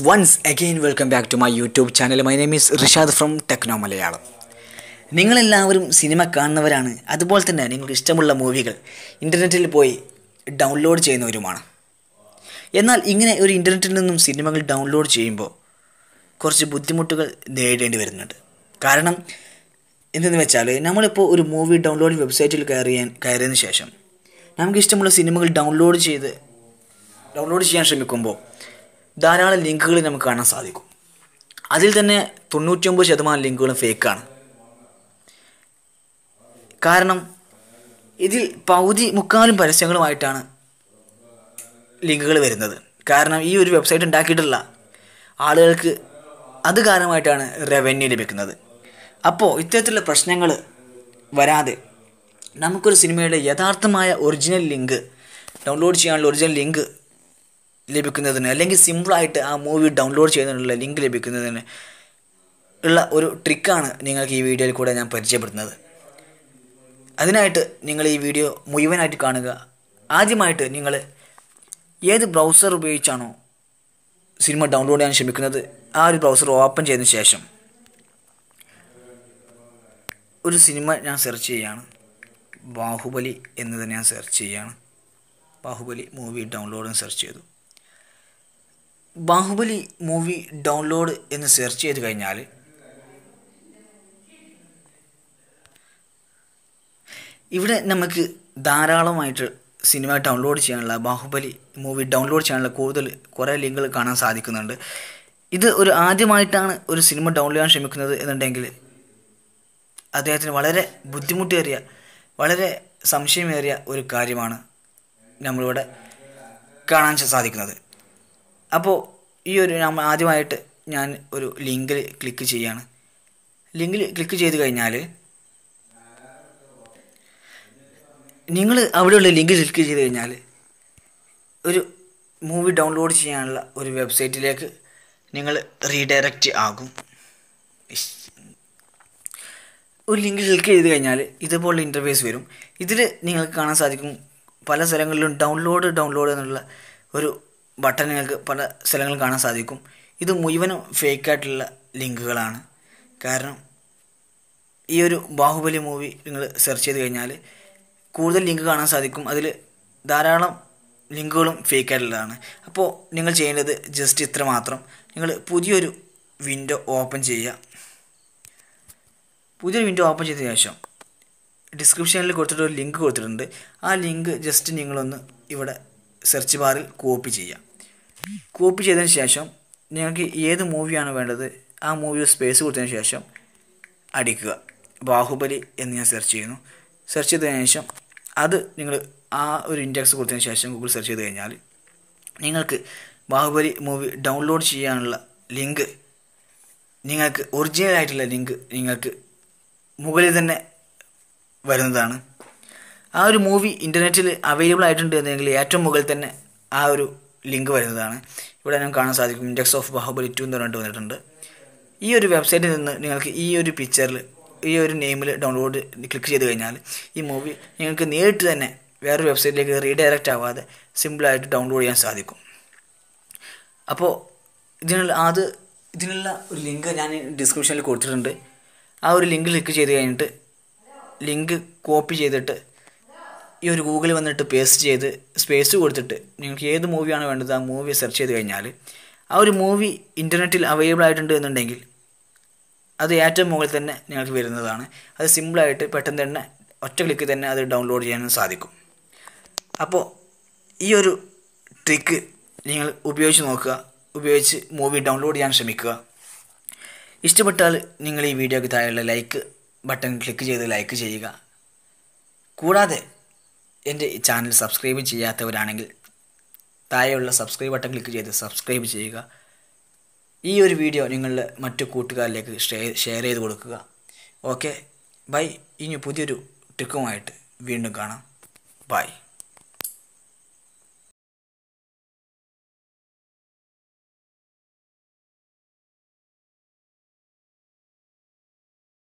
Once again welcome back to my YouTube channel my name is Rishad from Techno Malayalam നിങ്ങളെല്ലാവരും cinema കാണുന്നവരാണ്. അതുപോലെ തന്നെ നിങ്ങൾക്ക് ഇഷ്ടമുള്ള മൂവികൾ ഇന്റർനെറ്റിൽ പോയി ഡൗൺലോഡ് ചെയ്യുന്നവരുമാണ്. എന്നാൽ ഇങ്ങനെ ഒരു ഇന്റർനെറ്റിൽ നിന്നും സിനിമകൾ ഡൗൺലോഡ് ചെയ്യുമ്പോൾ കുറച്ച് ബുദ്ധിമുട്ടുകൾ നേരിടേണ്ടി വരുന്നുണ്ട്. കാരണം എന്തെന്ന് വെച്ചാൽ നമ്മളിപ്പോൾ ഒരു മൂവി ഡൗൺലോഡ് വെബ്സൈറ്റിൽ കയറിയാൻ കയറിയതിന് ശേഷം നമുക്ക് ഇഷ്ടമുള്ള സിനിമകൾ ഡൗൺലോഡ് ചെയ്ത് ഡൗൺലോഡ് ചെയ്യാൻ ശ്രമിക്കുമ്പോൾ ധാരാളം ലിങ്കുകൾ നമുക്ക് കാണാൻ സാധിക്കും. അതിൽ തന്നെ തൊണ്ണൂറ്റിയൊമ്പത് ശതമാനം ലിങ്കുകളും ഫേക്കാണ്. കാരണം ഇതിൽ പകുതി മുക്കാലും പരസ്യങ്ങളുമായിട്ടാണ് ലിങ്കുകൾ വരുന്നത്. കാരണം ഈ ഒരു വെബ്സൈറ്റ് ഉണ്ടാക്കിയിട്ടുള്ള ആളുകൾക്ക് അത് കാരണമായിട്ടാണ് റവന്യൂ ലഭിക്കുന്നത്. അപ്പോൾ ഇത്തരത്തിലുള്ള പ്രശ്നങ്ങൾ വരാതെ നമുക്കൊരു സിനിമയുടെ യഥാർത്ഥമായ ഒറിജിനൽ ലിങ്ക് ഡൗൺലോഡ് ചെയ്യാനുള്ള ഒറിജിനൽ ലിങ്ക് ലഭിക്കുന്നതിന് അല്ലെങ്കിൽ സിമ്പിളായിട്ട് ആ മൂവി ഡൗൺലോഡ് ചെയ്യുന്നതിനുള്ള ലിങ്ക് ലഭിക്കുന്നതിന് ഉള്ള ഒരു ട്രിക്കാണ് നിങ്ങൾക്ക് ഈ വീഡിയോയിൽ കൂടെ ഞാൻ പരിചയപ്പെടുത്തുന്നത്. അതിനായിട്ട് നിങ്ങൾ ഈ വീഡിയോ മുഴുവനായിട്ട് കാണുക. ആദ്യമായിട്ട് നിങ്ങൾ ഏത് ബ്രൗസർ ഉപയോഗിച്ചാണോ സിനിമ ഡൗൺലോഡ് ചെയ്യാൻ ശ്രമിക്കുന്നത് ആ ഒരു ബ്രൗസർ ഓപ്പൺ ചെയ്തതിന് ശേഷം ഒരു സിനിമ ഞാൻ സെർച്ച് ചെയ്യുകയാണ്. ബാഹുബലി എന്ന് തന്നെ ഞാൻ സെർച്ച് ചെയ്യുകയാണ്. ബാഹുബലി മൂവി ഡൗൺലോഡ് സെർച്ച് ചെയ്തു. ബാഹുബലി മൂവി ഡൗൺലോഡ് എന്ന് സെർച്ച് ചെയ്ത് കഴിഞ്ഞാൽ ഇവിടെ നമുക്ക് ധാരാളമായിട്ട് സിനിമ ഡൗൺലോഡ് ചെയ്യാനുള്ള ബാഹുബലി മൂവി ഡൗൺലോഡ് ചെയ്യാനുള്ള കൂടുതൽ കുറേ ലിങ്കുകൾ കാണാൻ സാധിക്കുന്നുണ്ട്. ഇത് ഒരു ആദ്യമായിട്ടാണ് ഒരു സിനിമ ഡൗൺലോഡ് ചെയ്യാൻ ശ്രമിക്കുന്നത് എന്നുണ്ടെങ്കിൽ അദ്ദേഹത്തിന് വളരെ ബുദ്ധിമുട്ടേറിയ വളരെ സംശയമേറിയ ഒരു കാര്യമാണ് നമ്മളിവിടെ കാണാൻ സാധിക്കുന്നത്. അപ്പോൾ ഈ ഒരു ആദ്യമായിട്ട് ഞാൻ ഒരു ലിങ്കിൽ ക്ലിക്ക് ചെയ്യാണ് ലിങ്കിൽ ക്ലിക്ക് ചെയ്ത് കഴിഞ്ഞാൽ നിങ്ങൾ അവിടെയുള്ള ലിങ്ക് ക്ലിക്ക് ചെയ്ത് കഴിഞ്ഞാൽ ഒരു മൂവി ഡൗൺലോഡ് ചെയ്യാനുള്ള ഒരു വെബ്സൈറ്റിലേക്ക് നിങ്ങൾ റീഡയറക്റ്റ് ആകും. ഒരു ലിങ്ക് ക്ലിക്ക് ചെയ്ത് കഴിഞ്ഞാൽ ഇതുപോലുള്ള ഇന്റർഫേസ് വരും ഇതിൽ നിങ്ങൾക്ക് കാണാൻ സാധിക്കും പല സ്ഥലങ്ങളിലും ഡൗൺലോഡ് ഡൗൺലോഡ് എന്നുള്ള ഒരു ബട്ടൺ നിങ്ങൾക്ക് പല സ്ഥലങ്ങൾ കാണാൻ സാധിക്കും. ഇത് മുഴുവനും ഫേക്കായിട്ടുള്ള ലിങ്കുകളാണ്. കാരണം ഈ ഒരു ബാഹുബലി മൂവി നിങ്ങൾ സെർച്ച് ചെയ്ത് കഴിഞ്ഞാൽ കൂടുതൽ ലിങ്ക് കാണാൻ സാധിക്കും. അതിൽ ധാരാളം ലിങ്കുകളും ഫേക്കായിട്ടുള്ളതാണ് അപ്പോൾ നിങ്ങൾ ചെയ്യേണ്ടത് ജസ്റ്റ് ഇത്ര മാത്രം. നിങ്ങൾ പുതിയൊരു വിൻഡോ ഓപ്പൺ ചെയ്യുക. പുതിയൊരു വിൻഡോ ഓപ്പൺ ചെയ്ത ശേഷം ഡിസ്ക്രിപ്ഷനിൽ കൊടുത്തിട്ട് ഒരു ലിങ്ക് കൊടുത്തിട്ടുണ്ട്. ആ ലിങ്ക് ജസ്റ്റ് നിങ്ങളൊന്ന് ഇവിടെ സെർച്ച് ബാറിൽ കോപ്പി ചെയ്യുക. കോപ്പി ചെയ്തതിന് ശേഷം നിങ്ങൾക്ക് ഏത് മൂവിയാണ് വേണ്ടത് ആ മൂവി സ്പേസ് കൊടുത്തതിന് ശേഷം അടിക്കുക. ബാഹുബലി എന്ന് ഞാൻ സെർച്ച് ചെയ്യുന്നു. സെർച്ച് ചെയ്തതിന് ശേഷം അത് നിങ്ങൾ ആ ഒരു ഇൻഡെക്സ് കൊടുത്തതിന് ശേഷം ഗൂഗിൾ സെർച്ച് ചെയ്ത് കഴിഞ്ഞാൽ നിങ്ങൾക്ക് ബാഹുബലി മൂവി ഡൗൺലോഡ് ചെയ്യാനുള്ള ലിങ്ക് നിങ്ങൾക്ക് ഒറിജിനൽ ആയിട്ടുള്ള ലിങ്ക് നിങ്ങൾക്ക് മുകളിൽ തന്നെ വരുന്നതാണ്. ആ ഒരു മൂവി ഇന്റർനെറ്റിൽ അവൈലബിൾ ആയിട്ടുണ്ട് എന്നെങ്കിൽ ഏറ്റവും മുകളിൽ തന്നെ ആ ഒരു ലിങ്ക് വരുന്നതാണ്. ഇവിടെ നമുക്ക് കാണാൻ സാധിക്കും ഇൻഡെക്സ് ഓഫ് ബാഹുബലി ടു എന്ന് പറഞ്ഞിട്ട് വന്നിട്ടുണ്ട്. ഈ ഒരു വെബ്സൈറ്റിൽ നിന്ന് നിങ്ങൾക്ക് ഈ ഒരു പിക്ചറിൽ ഈ ഒരു നെയിമിൽ ഡൗൺലോഡ് ക്ലിക്ക് ചെയ്ത് കഴിഞ്ഞാൽ ഈ മൂവി നിങ്ങൾക്ക് നേരിട്ട് തന്നെ വേറൊരു വെബ്സൈറ്റിലേക്ക് റീഡയറക്റ്റ് ആവാതെ സിമ്പിളായിട്ട് ഡൗൺലോഡ് ചെയ്യാൻ സാധിക്കും. അപ്പോൾ ഇതിനുള്ള അത് ഇതിനുള്ള ഒരു ലിങ്ക് ഞാൻ ഡിസ്ക്രിപ്ഷനിൽ കൊടുത്തിട്ടുണ്ട്. ആ ഒരു ലിങ്ക് ക്ലിക്ക് ചെയ്ത് കഴിഞ്ഞിട്ട് ലിങ്ക് കോപ്പി ചെയ്തിട്ട് ഈ ഒരു ഗൂഗിൾ വന്നിട്ട് പേസ്റ്റ് ചെയ്ത് സ്പേസ് കൊടുത്തിട്ട് നിങ്ങൾക്ക് ഏത് മൂവിയാണ് വേണ്ടത് ആ മൂവി സെർച്ച് ചെയ്ത് കഴിഞ്ഞാൽ ആ ഒരു മൂവി ഇന്റർനെറ്റിൽ അവൈലബിൾ ആയിട്ടുണ്ട് എന്നുണ്ടെങ്കിൽ അത് ഏറ്റവും മുകളിൽ തന്നെ നിങ്ങൾക്ക് വരുന്നതാണ്. അത് സിമ്പിളായിട്ട് പെട്ടെന്ന് തന്നെ ഒറ്റ ക്ലിക്ക് തന്നെ അത് ഡൗൺലോഡ് ചെയ്യാനും സാധിക്കും. അപ്പോൾ ഈ ഒരു ട്രിക്ക് നിങ്ങൾ ഉപയോഗിച്ച് നോക്കുക ഉപയോഗിച്ച് മൂവി ഡൗൺലോഡ് ചെയ്യാൻ ശ്രമിക്കുക. ഇഷ്ടപ്പെട്ടാൽ നിങ്ങൾ ഈ വീഡിയോയ്ക്ക് താഴെയുള്ള ലൈക്ക് ബട്ടൺ ക്ലിക്ക് ചെയ്ത് ലൈക്ക് ചെയ്യുക. കൂടാതെ എന്റെ ചാനൽ സബ്സ്ക്രൈബ് ചെയ്യാത്തവരാണെങ്കിൽ താഴെയുള്ള സബ്സ്ക്രൈബ് ബട്ടൺ ക്ലിക്ക് ചെയ്ത് സബ്സ്ക്രൈബ് ചെയ്യുക. ഈ ഒരു വീഡിയോ നിങ്ങളുടെ മറ്റു കൂട്ടുകാരിലേക്ക് ഷെയർ ചെയ്ത് കൊടുക്കുക. ഓക്കെ? ബൈ. ഇനി പുതിയൊരു ട്രിക്കുമായിട്ട് വീണ്ടും കാണാം. ബൈ.